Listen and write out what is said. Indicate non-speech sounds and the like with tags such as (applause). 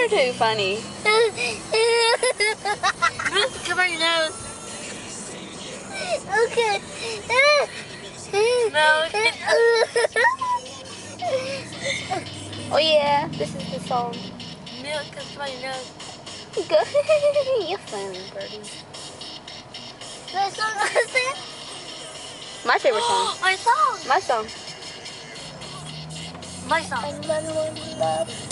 You're too funny. (laughs) Cover your nose. okay. No. Oh yeah, this is the song. Milk cover your nose. Good. (laughs) You're funny, birdie. What song was it? My favorite song. (gasps) My song. My song. My song. I'm love.